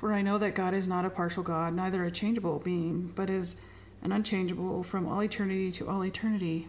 For I know that God is not a partial God, neither a changeable being, but is an unchangeable from all eternity to all eternity.